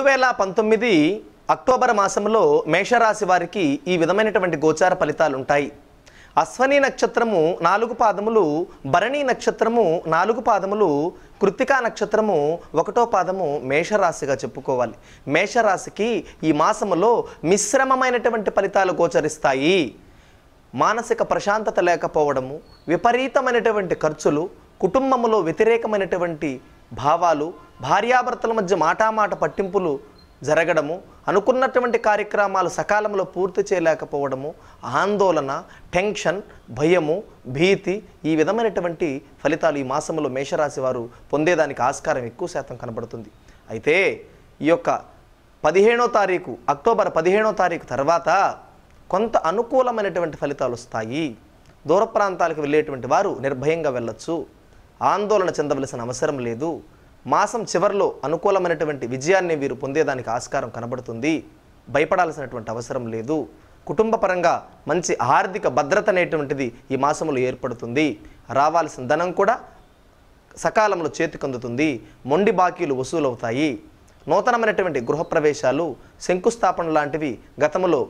రెండు వేల పంతొమ్మిది అక్టోబర్ మాసంలో మేషరాశి వారికి ఈ విధమైనటువంటి గోచార ఫలితాలు ఉంటాయి అశ్వని నక్షత్రము నాలుగు పాదములు భరణి నక్షత్రము నాలుగు పాదములు కృత్తికా నక్షత్రము ఒకటో పాదము మేషరాశిగా చెప్పుకోవాలి. మేషరాశికి ఈ మాసములో మిశ్రమమైనటువంటి ఫలితాలు గోచరిస్తాయి. మానసిక ప్రశాంతత లేకపోవడము విపరీతమైనటువంటి ఖర్చులు కుటుంబములో వ్యతిరేకమైనటువంటి భావాలు భార్యాభర్తల మధ్య మాటామాట పట్టింపులు జరగడము అనుకున్నటువంటి కార్యక్రమాలు సకాలంలో పూర్తి చేయలేకపోవడము ఆందోళన టెన్షన్ భయము భీతి ఈ విధమైనటువంటి ఫలితాలు ఈ మాసంలో మేషరాశి వారు పొందేదానికి ఆస్కారం ఎక్కువ శాతం కనబడుతుంది. అయితే ఈ యొక్క పదిహేనో తారీఖు అక్టోబర్ పదిహేనో తారీఖు తర్వాత కొంత అనుకూలమైనటువంటి ఫలితాలు వస్తాయి. దూర ప్రాంతాలకు వెళ్ళేటువంటి వారు నిర్భయంగా వెళ్ళొచ్చు. ఆందోళన చెందవలసిన అవసరం లేదు. మాసం చివరిలో అనుకూలమైనటువంటి విజయాన్ని వీరు పొందేదానికి ఆస్కారం కనబడుతుంది. భయపడాల్సినటువంటి అవసరం లేదు. కుటుంబపరంగా మంచి ఆర్థిక భద్రత అనేటువంటిది ఈ మాసంలో ఏర్పడుతుంది. రావాల్సిన ధనం కూడా సకాలంలో చేతికందుతుంది. మొండి బాకీలు వసూలవుతాయి. నూతనమైనటువంటి గృహప్రవేశాలు శంకుస్థాపన లాంటివి గతంలో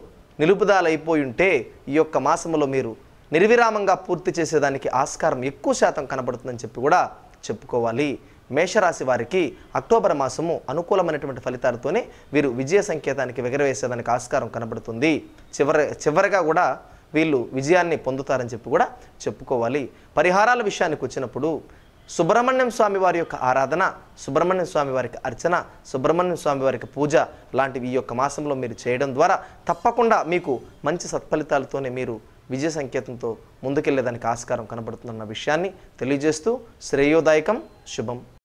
నిలుపుదాలైపోయి ఉంటే ఈ యొక్క మాసములో మీరు నిర్విరామంగా పూర్తి చేసేదానికి ఆస్కారం ఎక్కువ శాతం కనబడుతుందని చెప్పి కూడా చెప్పుకోవాలి. మేషరాశి వారికి అక్టోబర్ మాసము అనుకూలమైనటువంటి ఫలితాలతోనే వీరు విజయ సంకేతానికి ఎగరవేసేదానికి ఆస్కారం కనబడుతుంది. చివరి చివరిగా కూడా వీళ్ళు విజయాన్ని పొందుతారని చెప్పి కూడా చెప్పుకోవాలి. పరిహారాల విషయానికి వచ్చినప్పుడు సుబ్రహ్మణ్యం స్వామి వారి యొక్క ఆరాధన సుబ్రహ్మణ్యం స్వామి వారికి అర్చన సుబ్రహ్మణ్యం స్వామి వారికి పూజ లాంటివి ఈ యొక్క మాసంలో మీరు చేయడం ద్వారా తప్పకుండా మీకు మంచి సత్ఫలితాలతోనే మీరు విజయ సంకేతంతో ముందుకెళ్ళేదానికి ఆస్కారం కనబడుతుందన్న విషయాన్ని తెలియజేస్తూ శ్రేయోదాయకం. శుభం.